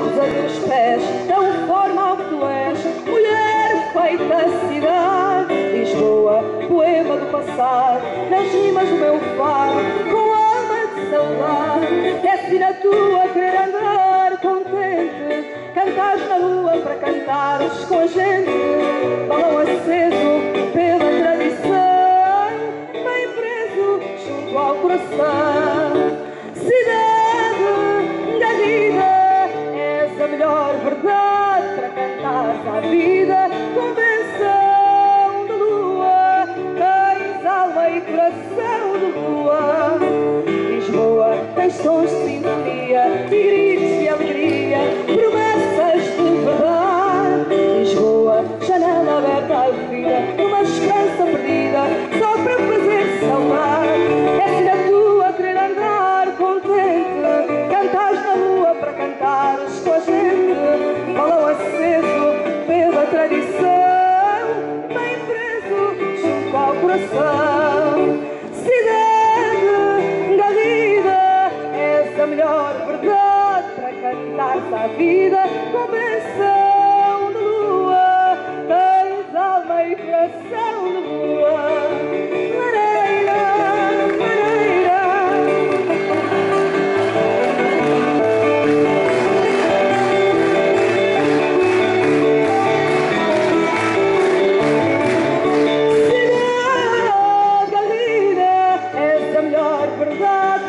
Deus a teus pés, é tão formal que tu és, mulher feita cidade, Lisboa, poema do passado, nas rimas do meu fado, com alma de saudade, é desce na tua querer andar contente, cantares na rua para cantares com a gente, balão aceso pela tradição, bem preso junto ao coração. coração. Cidade garrida, essa melhor verdade para cantar-se à vida.